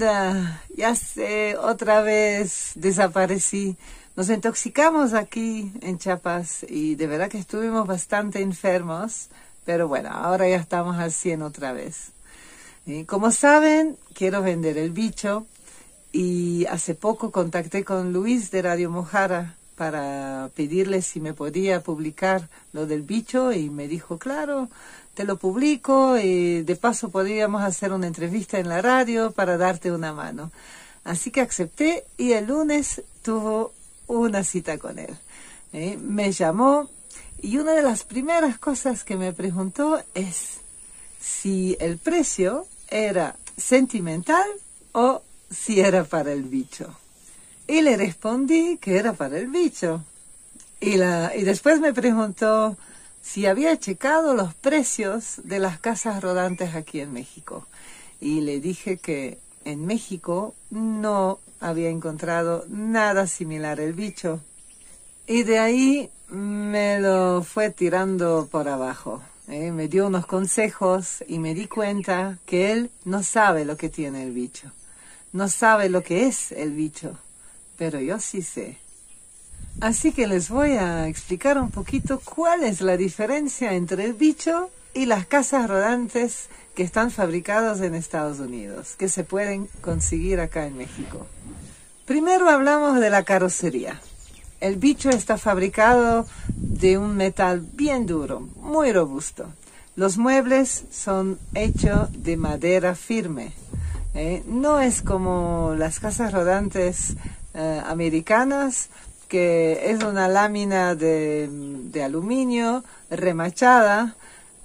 Ya sé, otra vez desaparecí. Nos intoxicamos aquí en Chiapas y de verdad que estuvimos bastante enfermos, pero bueno, ahora ya estamos al 100 otra vez. Y como saben, quiero vender el bicho y hace poco contacté con Luis de Radio Mojara para pedirle si me podía publicar lo del bicho y me dijo, claro, te lo publico y de paso podríamos hacer una entrevista en la radio para darte una mano. Así que acepté y el lunes tuvo una cita con él. ¿eh? Me llamó y una de las primeras cosas que me preguntó es si el precio era sentimental o si era para el bicho. Y le respondí que era para el bicho. Y, la, y después me preguntó si había checado los precios de las casas rodantes aquí en México. Y le dije que en México no había encontrado nada similar el bicho. Y de ahí me lo fue tirando por abajo. ¿eh? Me dio unos consejos y me di cuenta que él no sabe lo que tiene el bicho. No sabe lo que es el bicho. Pero yo sí sé. Así que les voy a explicar un poquito cuál es la diferencia entre el bicho y las casas rodantes que están fabricadas en Estados Unidos, que se pueden conseguir acá en México. Primero hablamos de la carrocería. El bicho está fabricado de un metal bien duro, muy robusto. Los muebles son hechos de madera firme. ¿eh? No es como las casas rodantes eh, americanas que es una lámina de, aluminio remachada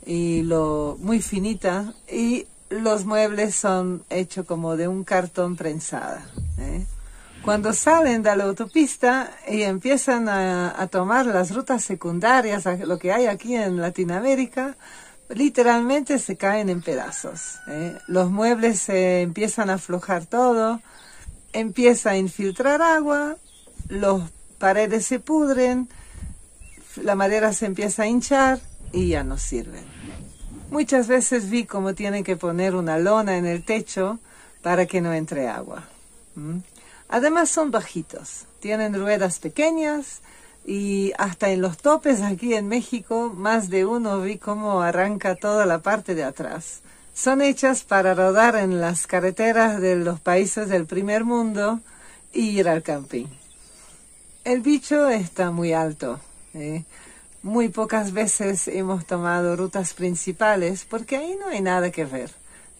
y lo muy finita y los muebles son hechos como de un cartón prensada. ¿eh? Cuando salen de la autopista y empiezan a, tomar las rutas secundarias, lo que hay aquí en Latinoamérica, literalmente se caen en pedazos. ¿eh? Los muebles se empiezan a aflojar todo, empieza a infiltrar agua, los paredes se pudren, la madera se empieza a hinchar y ya no sirven. Muchas veces vi cómo tienen que poner una lona en el techo para que no entre agua. Además son bajitos, tienen ruedas pequeñas y hasta en los topes aquí en México más de uno vi cómo arranca toda la parte de atrás. Son hechas para rodar en las carreteras de los países del primer mundo y ir al camping. El bicho está muy alto. ¿eh? Muy pocas veces hemos tomado rutas principales porque ahí no hay nada que ver.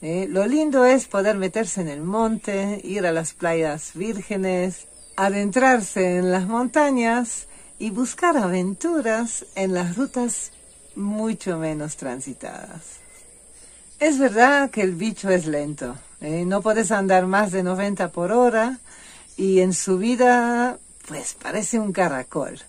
¿eh? Lo lindo es poder meterse en el monte, ir a las playas vírgenes, adentrarse en las montañas y buscar aventuras en las rutas mucho menos transitadas. Es verdad que el bicho es lento, ¿eh? no puedes andar más de 90 por hora y en su vida pues parece un caracol.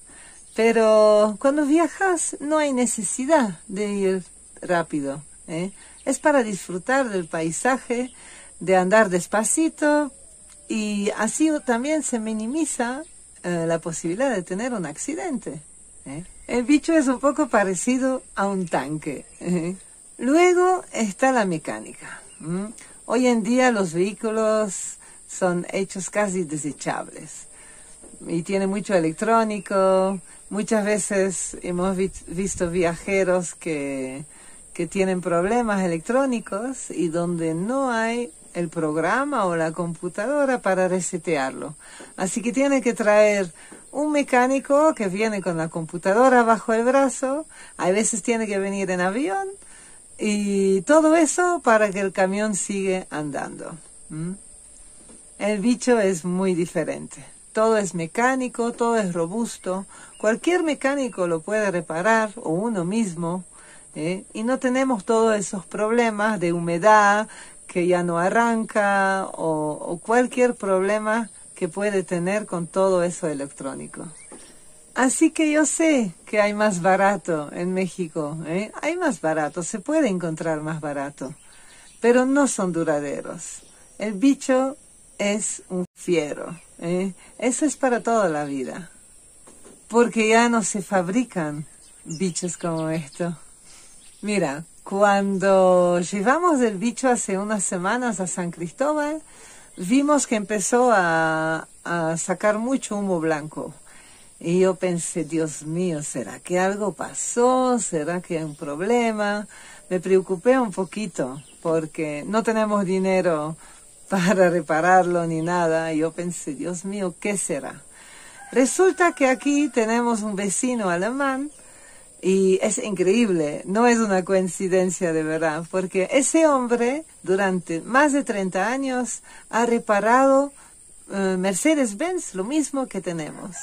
Pero cuando viajas no hay necesidad de ir rápido. ¿eh? Es para disfrutar del paisaje, de andar despacito y así también se minimiza eh, la posibilidad de tener un accidente. ¿eh? El bicho es un poco parecido a un tanque. Luego está la mecánica. Hoy en día los vehículos son hechos casi desechables y tiene mucho electrónico. Muchas veces hemos visto viajeros que, que tienen problemas electrónicos y donde no hay el programa o la computadora para resetearlo. Así que tiene que traer un mecánico que viene con la computadora bajo el brazo, a veces tiene que venir en avión y todo eso para que el camión siga andando. El bicho es muy diferente todo es mecánico, todo es robusto, cualquier mecánico lo puede reparar o uno mismo, ¿eh? y no tenemos todos esos problemas de humedad que ya no arranca o, cualquier problema que puede tener con todo eso electrónico. Así que yo sé que hay más barato en México, ¿eh? hay más barato, se puede encontrar más barato, pero no son duraderos. El bicho es un fiero. ¿Eh? Eso es para toda la vida. Porque ya no se fabrican bichos como esto. Mira, Cuando llevamos el bicho hace unas semanas a San Cristóbal, vimos que empezó a, a sacar mucho humo blanco. Y yo pensé, Dios mío, ¿será que algo pasó? ¿Será que hay un problema? Me preocupé un poquito porque no tenemos dinero para repararlo ni nada. Yo pensé, Dios mío, ¿qué será? Resulta que aquí tenemos un vecino alemán y es increíble, no es una coincidencia de verdad, porque ese hombre durante más de 30 años ha reparado eh, Mercedes-Benz, lo mismo que tenemos.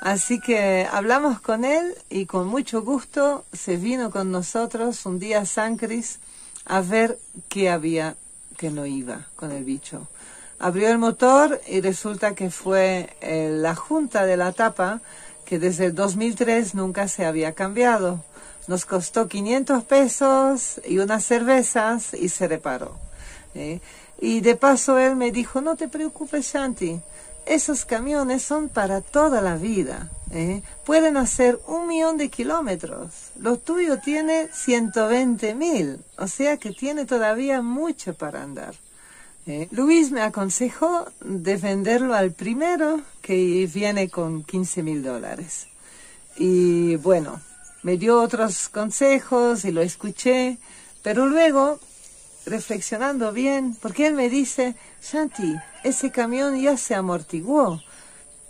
Así que hablamos con él y con mucho gusto se vino con nosotros un día a San Cris a ver qué había que no iba con el bicho. Abrió el motor y resulta que fue eh, la junta de la tapa que desde el 2003 nunca se había cambiado. Nos costó 500 pesos y unas cervezas y se reparó. ¿eh? Y de paso él me dijo, no te preocupes Shanti, esos camiones son para toda la vida. ¿eh? Pueden hacer un millón de kilómetros. Lo tuyo tiene 120 mil, o sea que tiene todavía mucho para andar. ¿eh? Luis me aconsejó de venderlo al primero que viene con 15 mil dólares. Y bueno, me dio otros consejos y lo escuché, pero luego, reflexionando bien, porque él me dice, Shanti, ese camión ya se amortiguó.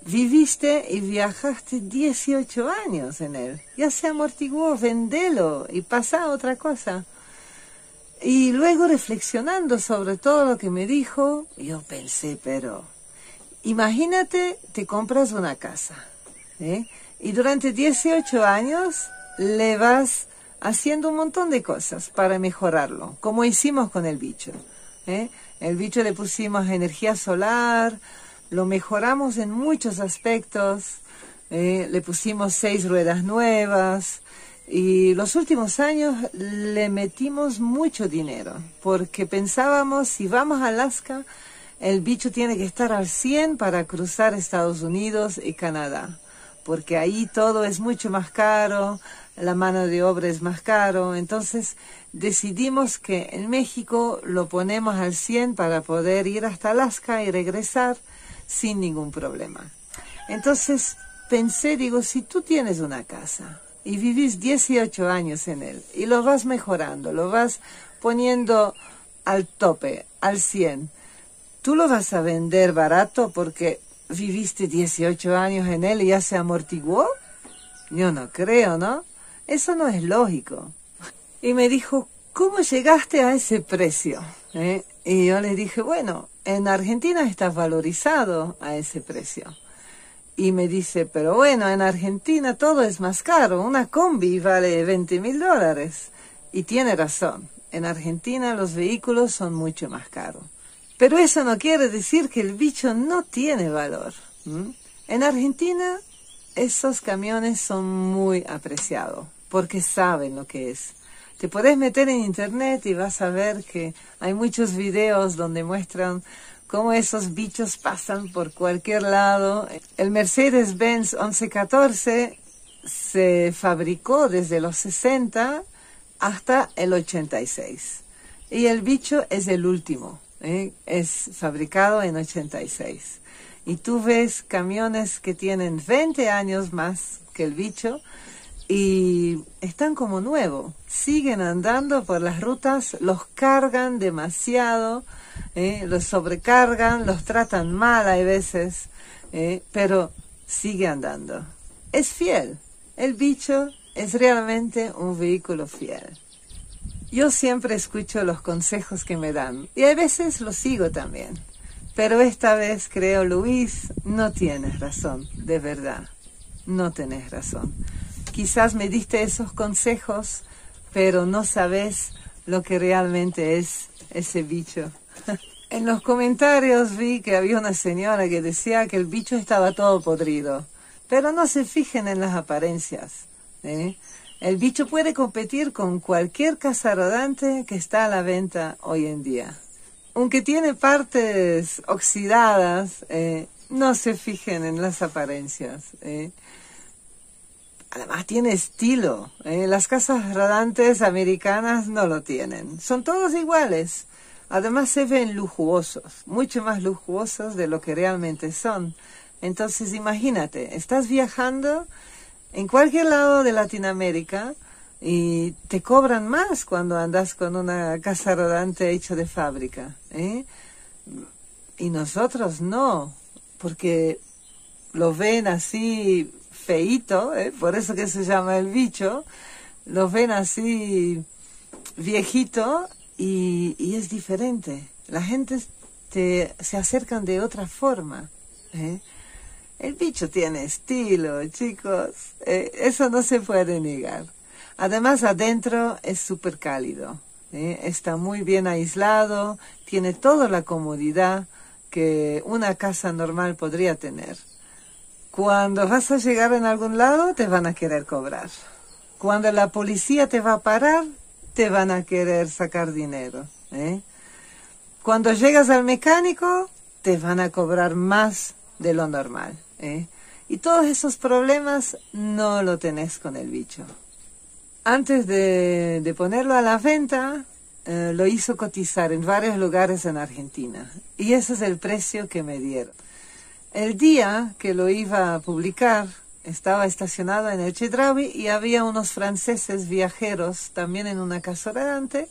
Viviste y viajaste 18 años en él. Ya se amortiguó, vendelo y pasa otra cosa. Y luego reflexionando sobre todo lo que me dijo, yo pensé, pero imagínate, te compras una casa ¿eh? y durante 18 años le vas haciendo un montón de cosas para mejorarlo, como hicimos con el bicho. ¿eh? El bicho le pusimos energía solar, lo mejoramos en muchos aspectos, ¿eh? le pusimos seis ruedas nuevas, y los últimos años le metimos mucho dinero, porque pensábamos, si vamos a Alaska, el bicho tiene que estar al 100 para cruzar Estados Unidos y Canadá, porque ahí todo es mucho más caro, la mano de obra es más caro, entonces decidimos que en México lo ponemos al 100 para poder ir hasta Alaska y regresar sin ningún problema. Entonces pensé, digo, si tú tienes una casa, y vivís 18 años en él y lo vas mejorando, lo vas poniendo al tope, al 100, tú lo vas a vender barato porque viviste 18 años en él y ya se amortiguó? Yo no creo, ¿no? Eso no es lógico. Y me dijo, ¿cómo llegaste a ese precio? ¿Eh? Y yo le dije, bueno, en Argentina está valorizado a ese precio. Y me dice, pero bueno, en Argentina todo es más caro. Una combi vale 20 mil dólares. Y tiene razón. En Argentina los vehículos son mucho más caros. Pero eso no quiere decir que el bicho no tiene valor. En Argentina esos camiones son muy apreciados porque saben lo que es. Te puedes meter en internet y vas a ver que hay muchos videos donde muestran cómo esos bichos pasan por cualquier lado. El Mercedes-Benz 1114 se fabricó desde los 60 hasta el 86. Y el bicho es el último, ¿eh? es fabricado en 86. Y tú ves camiones que tienen 20 años más que el bicho y están como nuevos. Siguen andando por las rutas, los cargan demasiado ¿eh? los sobrecargan, los tratan mal a veces, ¿eh? pero sigue andando. Es fiel. El bicho es realmente un vehículo fiel. Yo siempre escucho los consejos que me dan y a veces los sigo también. Pero esta vez creo, Luis, no tienes razón, de verdad. No tenés razón. Quizás me diste esos consejos, pero no sabes lo que realmente es ese bicho. En los comentarios vi que había una señora que decía que el bicho estaba todo podrido, pero no se fijen en las apariencias. ¿eh? El bicho puede competir con cualquier casa rodante que está a la venta hoy en día. Aunque tiene partes oxidadas, eh, no se fijen en las apariencias. ¿eh? además tiene estilo. ¿eh? Las casas rodantes americanas no lo tienen. Son todos iguales. Además se ven lujosos, mucho más lujosos de lo que realmente son. Entonces imagínate, estás viajando en cualquier lado de Latinoamérica y te cobran más cuando andas con una casa rodante hecha de fábrica. ¿eh? Y nosotros no, porque lo ven así feito, ¿eh? por eso que se llama el bicho, lo ven así viejito y, y es diferente. La gente te, se acercan de otra forma. ¿eh? El bicho tiene estilo, chicos. Eso no se puede negar. Además, adentro es súper cálido. ¿eh? Está muy bien aislado, tiene toda la comodidad que una casa normal podría tener. Cuando vas a llegar en algún lado, te van a querer cobrar. Cuando la policía te va a parar, te van a querer sacar dinero. ¿eh? Cuando llegas al mecánico, te van a cobrar más de lo normal. ¿eh? Y todos esos problemas no lo tenés con el bicho. Antes de, ponerlo a la venta, eh, lo hizo cotizar en varios lugares en Argentina. Y ese es el precio que me dieron. El día que lo iba a publicar, estaba estacionado en el Chedraui y había unos franceses viajeros también en una casa rodante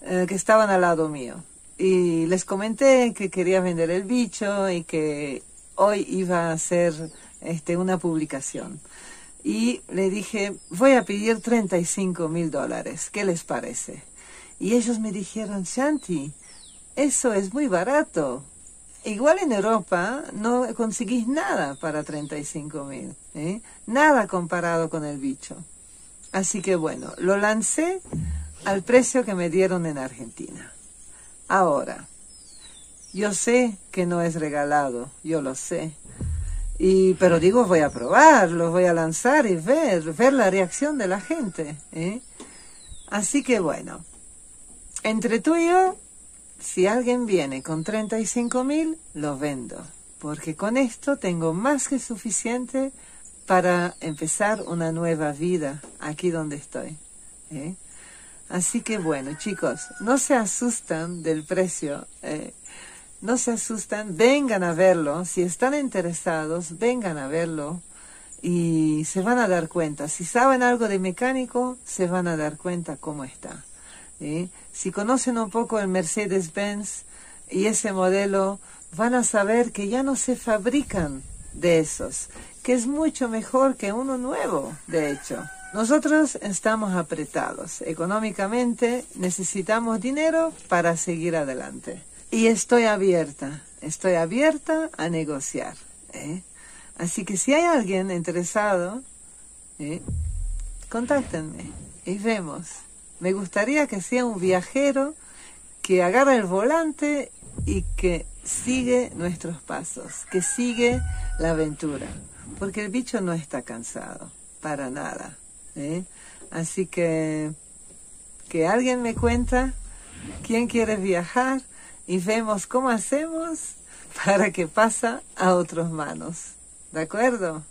eh, que estaban al lado mío. Y les comenté que quería vender el bicho y que hoy iba a hacer este, una publicación. Y le dije, voy a pedir 35 mil dólares, ¿qué les parece? Y ellos me dijeron, Shanti, eso es muy barato. Igual en Europa no conseguís nada para 35 mil, ¿eh? nada comparado con el bicho. Así que bueno, lo lancé al precio que me dieron en Argentina. Ahora, yo sé que no es regalado, yo lo sé. Y, pero digo, voy a probar, lo voy a lanzar y ver, ver la reacción de la gente. ¿eh? Así que bueno, entre tú y yo, si alguien viene con 35 mil, lo vendo. Porque con esto tengo más que suficiente para empezar una nueva vida aquí donde estoy. ¿eh? Así que bueno, chicos, no se asustan del precio. ¿eh? No se asustan, vengan a verlo, si están interesados, vengan a verlo y se van a dar cuenta. Si saben algo de mecánico, se van a dar cuenta cómo está. Si conocen un poco el Mercedes-Benz y ese modelo, van a saber que ya no se fabrican de esos, que es mucho mejor que uno nuevo, de hecho. Nosotros estamos apretados económicamente, necesitamos dinero para seguir adelante. Y estoy abierta, estoy abierta a negociar. ¿eh? Así que si hay alguien interesado, ¿eh? contáctenme y vemos. Me gustaría que sea un viajero que agarra el volante y que sigue nuestros pasos, que sigue la aventura, porque el bicho no está cansado, para nada. ¿eh? Así que que alguien me cuenta quién quiere viajar y vemos cómo hacemos para que pasa a otras manos. ¿De acuerdo?